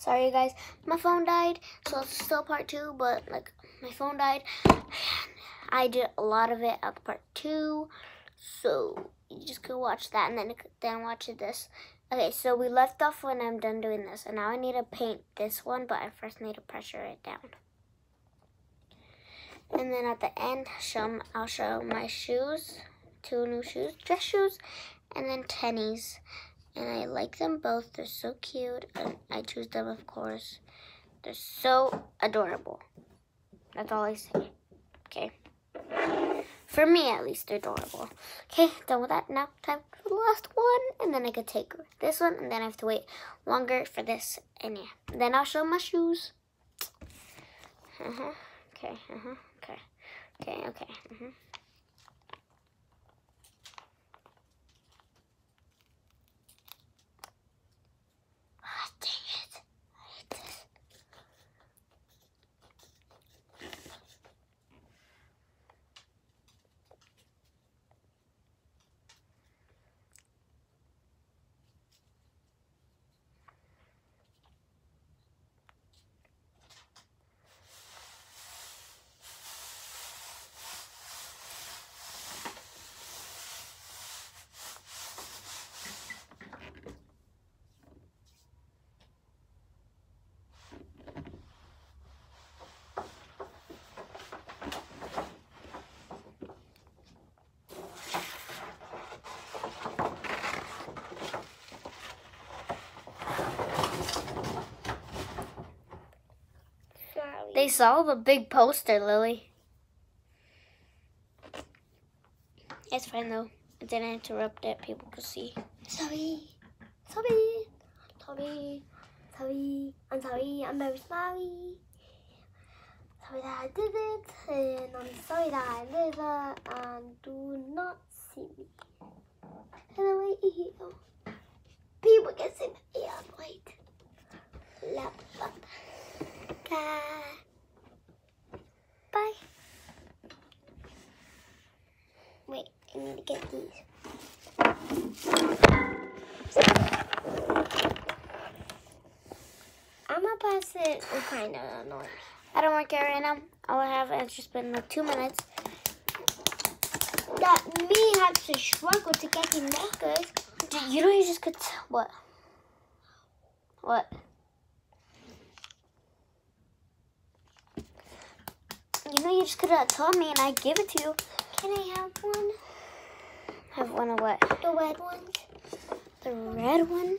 Sorry, guys. My phone died, so it's still part two, but like my phone died. I did a lot of it at part two, so you just go watch that and then then watch this. Okay, so we left off when I'm done doing this, and now I need to paint this one, but I first need to pressure it down. And then at the end, show, I'll show my shoes, two new shoes, dress shoes, and then tennies. And I like them both. They're so cute. And I choose them, of course. They're so adorable. That's all I say. Okay. For me, at least, they're adorable. Okay, done with that. Now, time for the last one. And then I could take this one. And then I have to wait longer for this. And yeah. Then I'll show my shoes. Uh-huh. Okay, uh-huh. Okay. Okay, okay. Mm-hmm. They saw the big poster, Lily. It's fine though. I didn't interrupt it. People could see. Sorry. Sorry. Sorry. Sorry. I'm sorry. I'm very sorry. Sorry that I did it. And I'm sorry that I did it. And do not see me. Anyway, people can see me. Yeah, wait. Laptop. Bye. Bye. Wait, I need to get these. I'm gonna pass it kind of annoying. I don't work out right now. All I have is just been like two minutes. That me have to struggle to get the markers. You know you just could tell what? What? You know, you just could have told me and I'd give it to you. Can I have one? Have one of what? The red ones. The red one?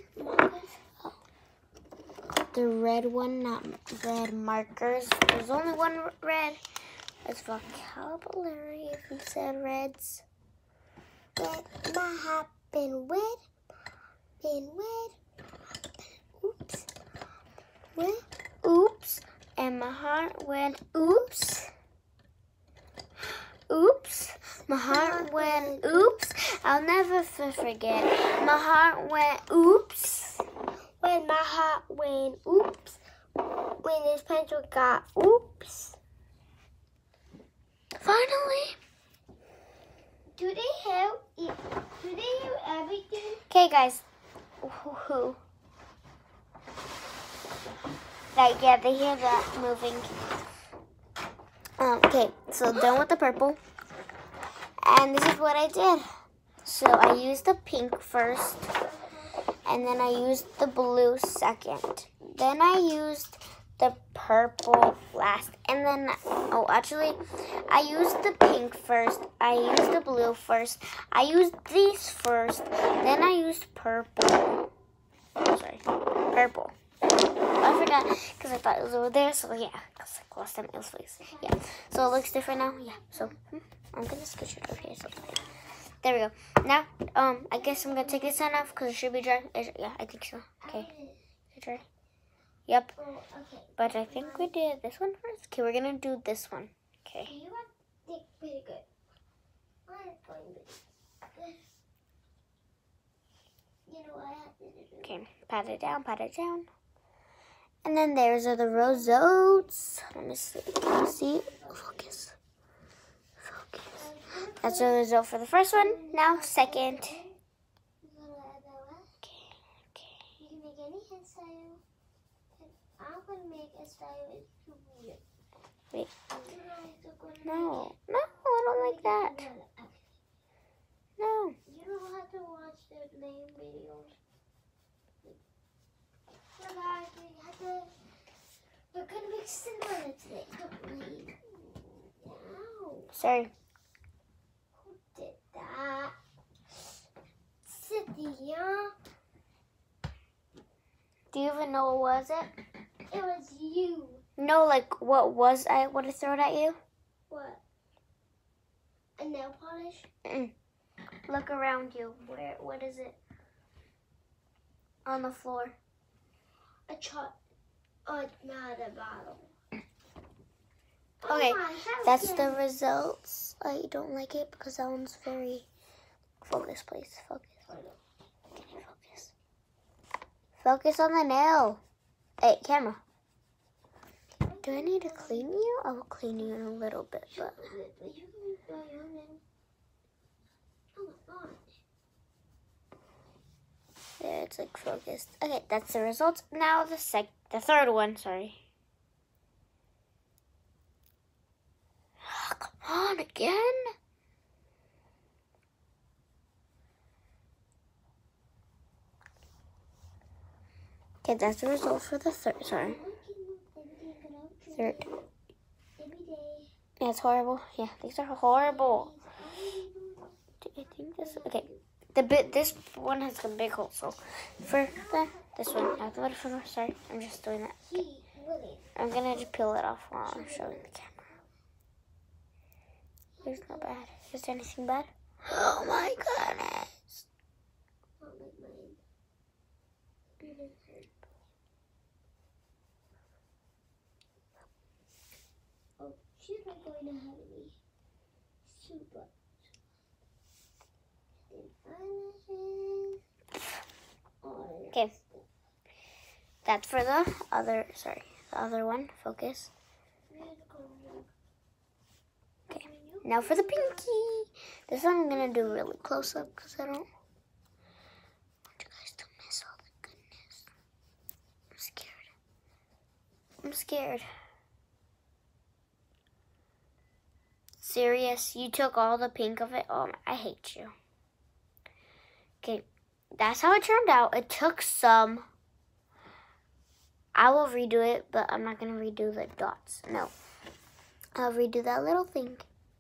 The red one, not red markers. There's only one red. It's vocabulary if you said reds. Red, my hat been red. Been red. Oops. Red. Oops. And my heart went oops. Oops. My heart went oops. I'll never forget. My heart went oops. When my heart went oops. When this pencil got oops. Finally. Do they have do they have everything? Okay guys. Woohoo. Like yeah, they hear that moving. Um, okay, so done with the purple. And this is what I did. So I used the pink first. And then I used the blue second. Then I used the purple last. And then, oh, actually, I used the pink first. I used the blue first. I used these first. Then I used purple. Sorry, purple. I forgot because I thought it was over there. So yeah, because like last time it was face. Yeah. So it looks different now. Yeah. So hmm, I'm gonna switch it over here. So there we go. Now, um, I guess I'm gonna take this sign off because it should be dry. Yeah, I think so. Okay. Is it dry? Yep. Okay. But I think we did this one first. Okay, we're gonna do this one. Okay. You are pretty good. I'm going good. You know what I have to do? Okay, pat it down, pat it down. And then there's are the rosettes. Let me see. Let me see. Focus. Focus. That's the result for the first one. Now, second. Okay, okay. You can make any hairstyle. gonna make a style with. Wait. No, no, I don't like that. No. You don't have to watch the main videos. So guys, we have to. We're gonna make cinema today. Don't we? No. Sorry. Who did that? Cynthia. Do you even know what was it? It was you. No, like what was I would have thrown at you? What? A nail polish? Mm. Look around you. Where? What is it? On the floor. A chart. Oh, not a bottle. Okay, Oh my, That's the results. I don't like it because that one's very. Focus, please. Focus. Can you focus? Focus on the nail. Hey, camera. Do I need to clean you? I will clean you in a little bit, but Oh. There it's like focused. Okay, that's the results. Now the sec, the third one. Sorry. come on again. Okay, that's the result for the third. Sorry, third. Yeah, it's horrible. Yeah, these are horrible. You think this? Okay, the bit. This one has a big hole. So for the this one, not the butterfly. Sorry, I'm just doing that. Really. I'm gonna just peel it off while I'm showing the camera. There's no bad. Is there anything bad? Oh my goodness. Not like mine. Oh, she's not going of me. Super. Then eyelashes. Oh, Okay. That's for the other. Sorry, the other one. Focus. Okay. Now for the pinky. This one I'm gonna do really close up because I don't want you guys to miss all the goodness. I'm scared. I'm scared. Serious? You took all the pink of it? Oh, I hate you. Okay, that's how it turned out. It took some. I will redo it, but I'm not gonna redo the dots. No. I'll redo that little thing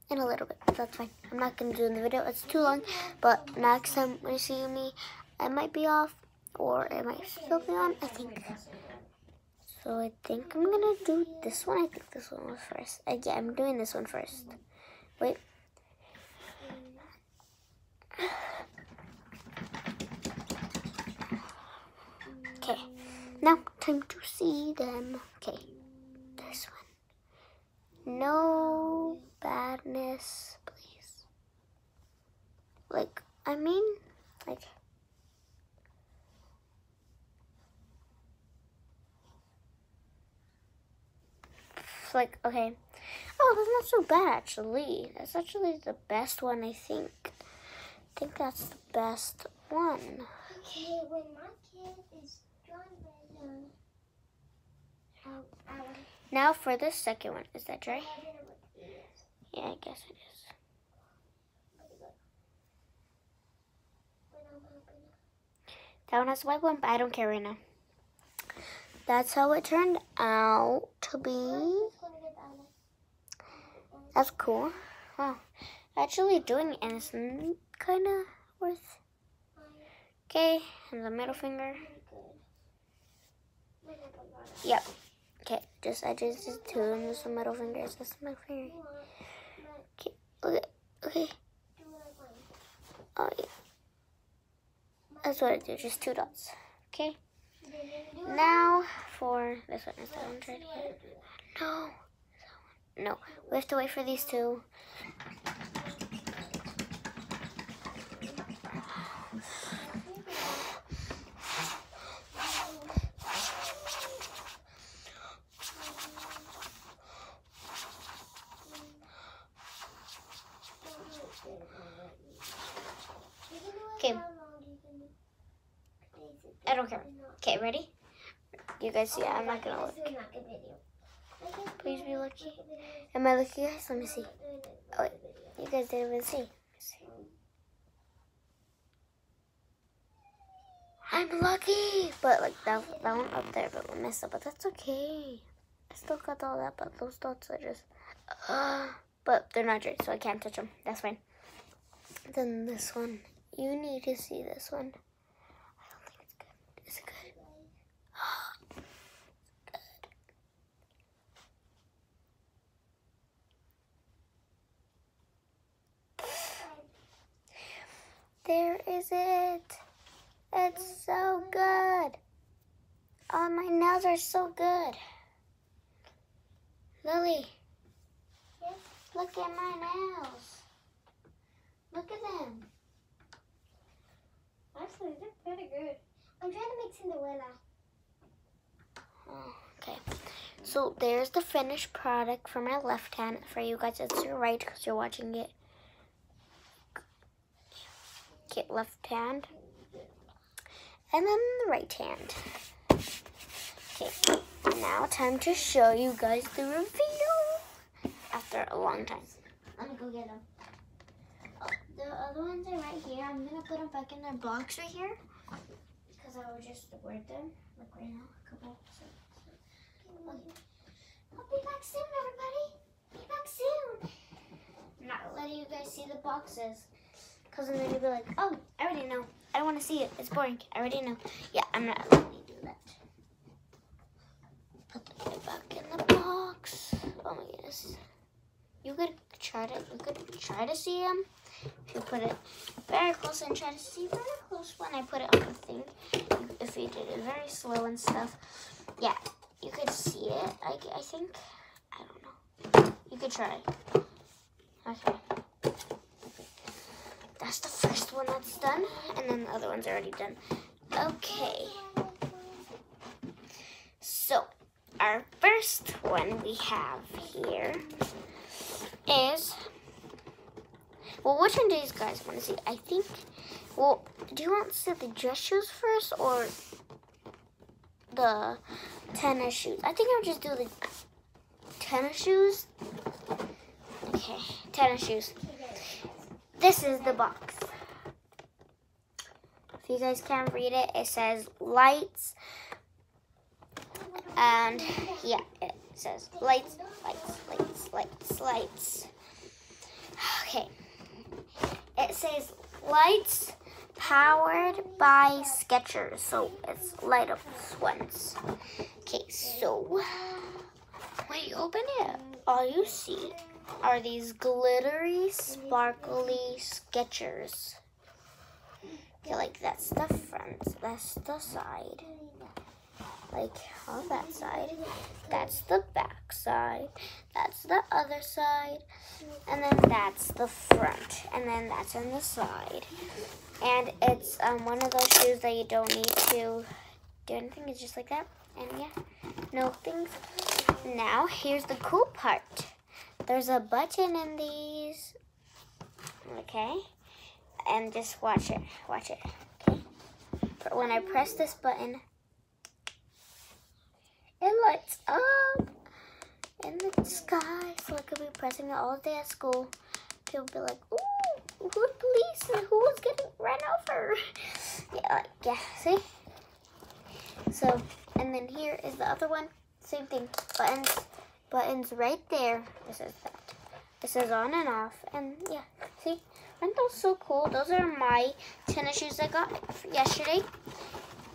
in a little bit. That's fine. I'm not gonna do it in the video. It's too long. But next time when you see me, I might be off or it might still be on. I think. So I think I'm gonna do this one. I think this one was first. Uh, yeah, I'm doing this one first. Wait. Okay. Now time to see them. Okay. This one. No badness, please. Like, I mean, like. Like, okay. Oh, that's not so bad, actually. That's actually the best one, I think. I think that's the best one. Okay, when my kid is Now for the second one. Is that dry? Yeah, I guess it is. That one has a white one, but I don't care right now. That's how it turned out to be. That's cool. Actually doing and it is kind of worth. Okay, and the middle finger. Yep. Okay, just I just two and just the middle fingers. Just the finger. Okay, okay, okay. Oh, yeah. That's what I do, just two dots. Okay. Now for this one. Is that one here? No. No. We have to wait for these two. Okay. I don't care. Okay, ready? You guys see, I'm not gonna look. Please be lucky. Am I lucky, guys? Let me see. Oh, wait. You guys didn't even see. I'm lucky! But like that, that one up there, but we messed up. But that's okay. I still got all that, but those dots are just. Uh, but they're not dirty, so I can't touch them. That's fine. Then this one. You need to see this one. I don't think it's good. Is it good? good. There is it. It's so good. Oh, my nails are so good. Lily, Yes? look at my nails. Look at them. Actually, they're pretty good. I'm trying to make Cinderella. Oh, okay. So there's the finished product for my left hand. For you guys, it's your right because you're watching it. Okay, left hand. And then the right hand. Okay, now time to show you guys the reveal. After a long time. Let me go get them. Oh, the other ones are right here. I'm going to put them back in their box right here. Because I will just wear them. Like right now. A couple. So, I'll be back soon, everybody. Be back soon. I'm not letting you guys see the boxes. Because then you'll be like, oh, I already know. I don't want to see it. It's boring. I already know. Yeah, I'm not letting you do that. Put them back in the box. Oh my goodness. You could try to, you could try to see them. If you put it very close and try to see very close when I put it on the thing. If you did it very slow and stuff. Yeah, you could see it, I, I think. I don't know. You could try. Okay. That's the first one that's done, and then the other one's already done. Okay. So, our first one we have here is. Well, which one do you guys want to see? I think. Well, do you want to see the dress shoes first or the tennis shoes? I think I'll just do the tennis shoes. Okay, tennis shoes. This is the box. If you guys can't read it, it says lights. And yeah, it says lights, lights, lights, lights, lights. Okay. It says lights powered by Skechers. So it's light up ones. Okay, so when you open it, all you see are these glittery, sparkly Skechers. Okay, like that's the front, that's the side. Like on that side, that's the back side, that's the other side, and then that's the front, and then that's on the side. And it's um, one of those shoes that you don't need to do anything. It's just like that, and yeah, no things. Now here's the cool part. There's a button in these. Okay. And just watch it. Watch it. Okay. But when I press this button, it lights up in the sky. So I could be pressing it all day at school. People would be like, ooh, who's police? And who was getting ran over? Yeah, like, yeah, see? So, and then here is the other one. Same thing. Buttons buttons right there. This is that. It says on and off. And yeah, see? Aren't those so cool? Those are my tennis shoes I got yesterday.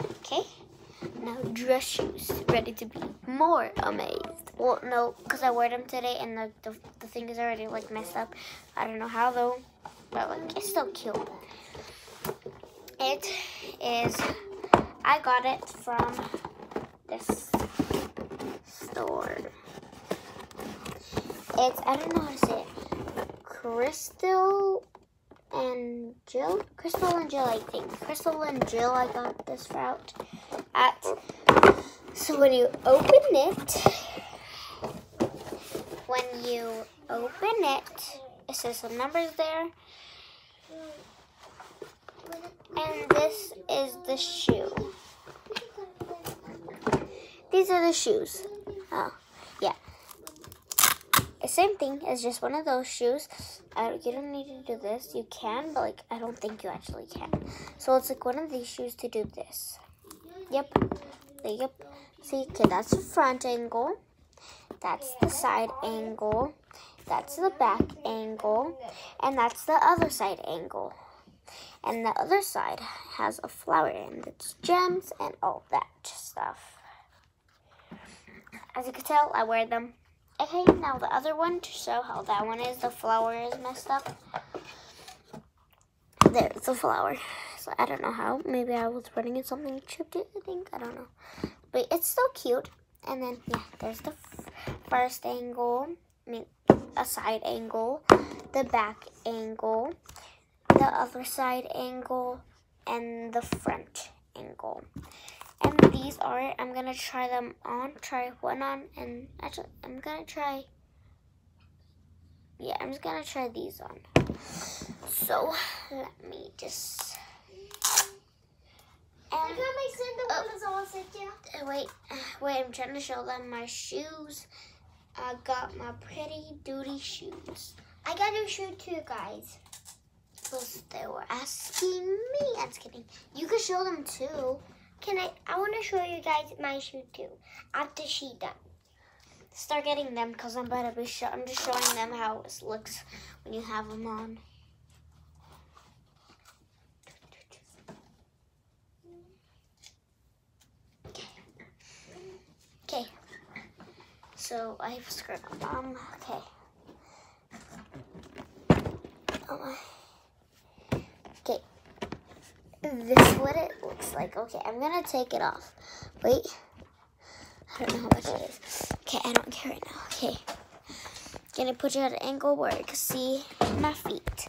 Okay. Now dress shoes. Ready to be more amazed. Well, no, because I wore them today and the, the, the thing is already like messed up. I don't know how though. But like, it's still cute. It is, I got it from this store. It's I don't know how to say it. Crystal and Jill. Crystal and Jill, I think. Crystal and Jill. I got this route at. So when you open it, when you open it, it says some numbers there. And this is the shoe. these are the shoes. Oh, yeah. The same thing as just one of those shoes. Uh, you don't need to do this. You can, but like I don't think you actually can. So it's like one of these shoes to do this. Yep. Yep. See, okay, that's the front angle. That's the side angle. That's the back angle. And that's the other side angle. And the other side has a flower and it's gems and all that stuff. As you can tell, I wear them. Okay, now the other one to show how that one is. The flower is messed up. There's the flower. So I don't know how. Maybe I was running in something chipped it, I think. I don't know. But it's still cute. And then, yeah, there's the first angle. I mean, a side angle. The back angle the other side angle and the front angle. And these are, I'm going to try them on, try one on, and actually, I'm going to try, yeah, I'm just going to try these on. So, let me just, I got my sandal oh, all set uh, Wait, wait, I'm trying to show them my shoes. I got my pretty duty shoes. I got a shoe too, guys because they were asking me. I'm just kidding. You could show them too. Can I? I want to show you guys my shoe too after she done. Start getting them because I'm about to be. Show I'm just showing them how it looks when you have them on. Okay. So I've scribbled them. Um, okay. Um, okay. this is what it looks like. Okay, I'm gonna take it off. Wait. I don't know how much it is. Okay, I don't care right now. Okay. Gonna put you at an angle where you can see my feet.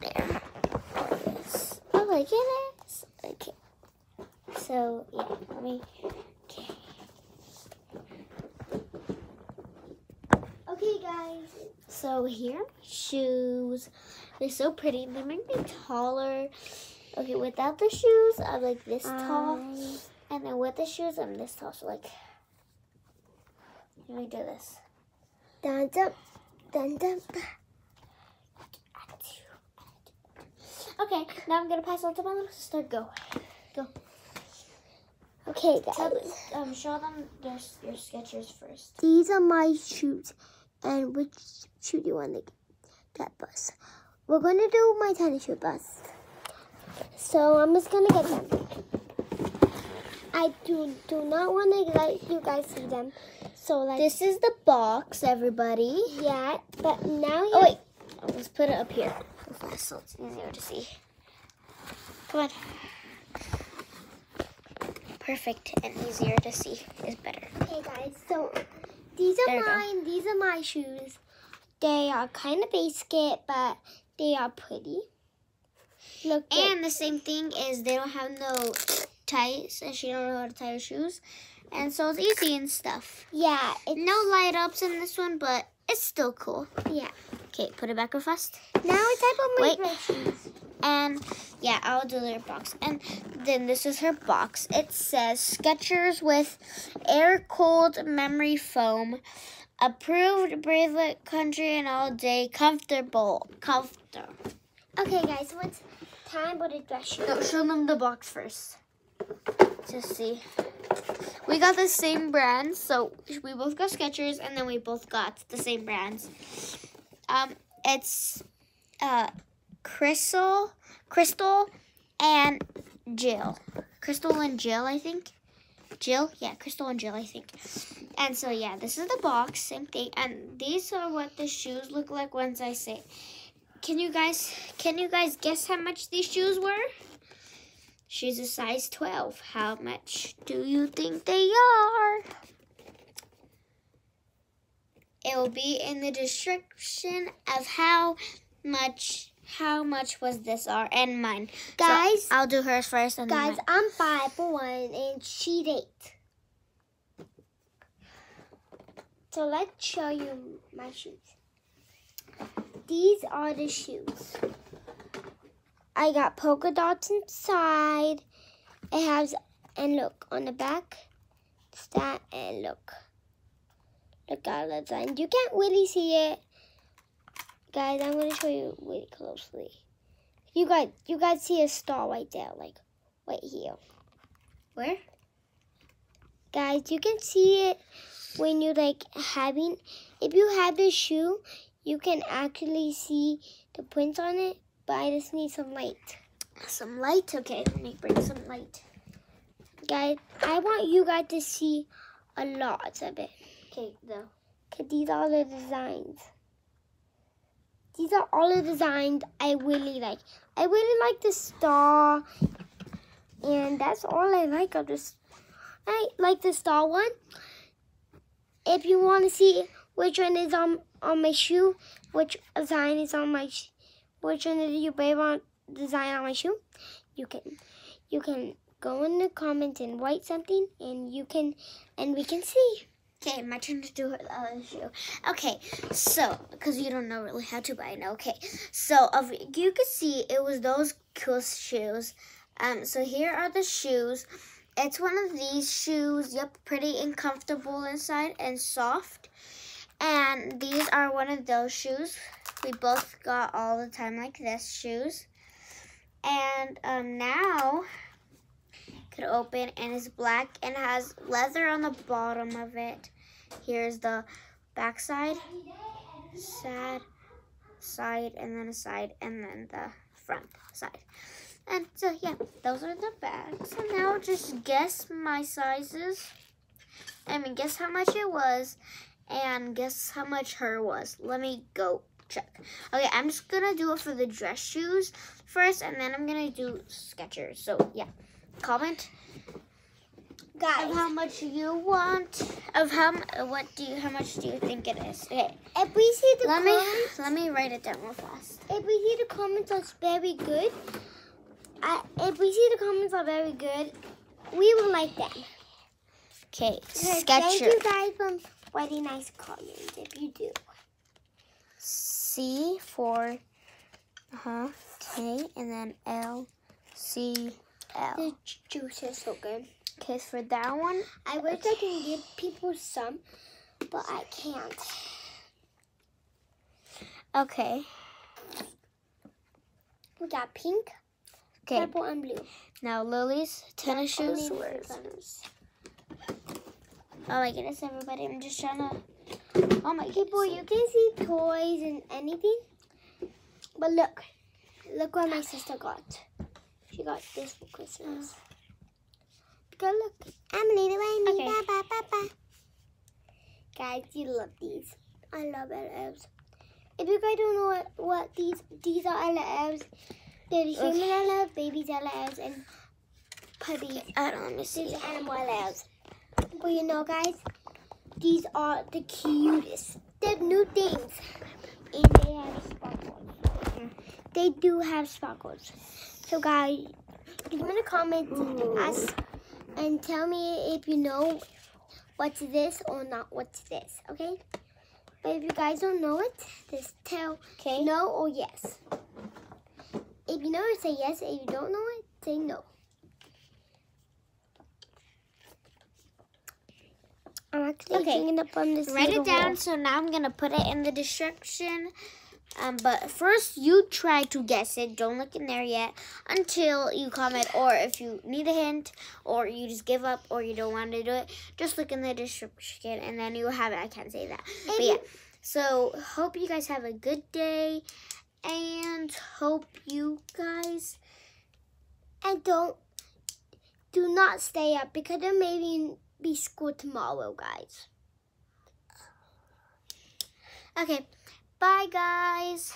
There. Oh my goodness. Okay. So, yeah, let me. Okay. Okay, guys. So, here shoes. They're so pretty. They make me taller. Okay, without the shoes, I'm like this tall. Um, and then with the shoes, I'm this tall. So like, let me do this. Dun, dun, dun, dun. Okay, now I'm gonna pass on to my little sister. Go, go. Okay, guys. Tell, um, show them their your Skechers first. These are my shoes, and which shoe do you want to get That bus? We're gonna do my tennis shoe bus. So I'm just gonna get them. I do do not want to let you guys see them. So like this is the box, everybody. Yeah, but now oh wait, let's put it up here so it's easier to see. Come on. Perfect and easier to see is better. Okay, guys. So these are there mine. These are my shoes. They are kind of basic, but they are pretty. Look and the same thing is they don't have no ties, and she don't know how to tie her shoes. And so it's easy and stuff. Yeah. no light ups in this one, but it's still cool. Yeah. Okay, put it back real fast. Now it's time for my shoes. And yeah, I'll do their box. And then this is her box. It says Skechers with air cooled memory foam. Approved bracelet country and all day comfortable. Comfortable. Okay guys, what's time for the dress shoe. No, show them the box first. Just see. We got the same brands, so we both got Skechers, and then we both got the same brands. Um, it's uh, Crystal, Crystal, and Jill. Crystal and Jill, I think. Jill, yeah, Crystal and Jill, I think. And so yeah, this is the box, same thing. And these are what the shoes look like once I say can you guys can you guys guess how much these shoes were? She's a size 12. How much do you think they are? It will be in the description of how much how much was this are and mine. Guys, so I'll do hers first and Guys, I'm five for one and she's eight. So let's show you my shoes these are the shoes. I got polka dots inside. It has, and look, on the back, it's That and look. Look at the design. You can't really see it. Guys, I'm gonna show you really closely. You guys you guys see a star right there, like right here. Where? Guys, you can see it when you're like having if you have this shoe, you can actually see the prints on it, but I just need some light. Some light? Okay, let me bring some light. Guys, I want you guys to see a lot of it. Okay, though. Okay, these are the designs. These are all the designs I really like. I really like the star. And that's all I like of this. I like the star one. If you want to see which one is on, on my shoe, which design is on my, which one is your favorite design on my shoe, you can, you can go in the comments and write something and you can, and we can see. Okay, my turn to do the other shoe. Okay, so because you don't know really how to, but I know. Okay, so of you can see it was those cool shoes. Um, so here are the shoes. It's one of these shoes. Yep, pretty and comfortable inside and soft. And these are one of those shoes. We both got all the time like this shoes. And um, now open and it's black and has leather on the bottom of it. Here's the back side, side, side, and then a side, and then the front side. And so yeah, those are the bags. And now just guess my sizes. I mean, guess how much it was, and guess how much her was. Let me go check. Okay, I'm just gonna do it for the dress shoes first, and then I'm gonna do Skechers. So yeah comment? Guys, of how much you want. Of how what do you how much do you think it is? Okay. If we see the let me comments, let me write it down real fast. If we see the comments are very good, I, if we see the comments are very good, we will like them. okay Thank you guys for writing nice comments if you do. C for uh-huh K and then L C The juice is so good. okay for that one? I wish I can give people some, but I can't. okay. We got pink, okay. purple, and blue. now Lily's tennis shoes. oh my goodness everybody I'm just trying to oh my People, you can see toys and anything, but look, look what my sister got. She got this for Christmas. Go look, Emily, the way me, Okay. ba, ba, ba, ba. Guys, you love these. I love LFs. If you guys don't know what, what these these are LFs, they're the human LFs, babies LFs, and puppies. I don't me These are animal LFs. But you know, guys, these are the cutest. They're new things, and they have sparkles. They do have sparkles. So, guys, leave in the comments us and tell me if you know what's this or not what's this. Okay. But if you guys don't know it, just tell okay no or yes. If you know it, say yes. If you don't know it, say no. I'm actually Okay. hanging up on this. Write it down. wall. So now I'm gonna put it in the description. Um, but first, you try to guess it. Don't look in there yet until you comment, or if you need a hint, or you just give up, or you don't want to do it. Just look in the description, and then you have it. I can't say that, but yeah. So hope you guys have a good day, and hope you guys. And don't do not stay up because there may be, be school tomorrow, guys. Okay, bye guys.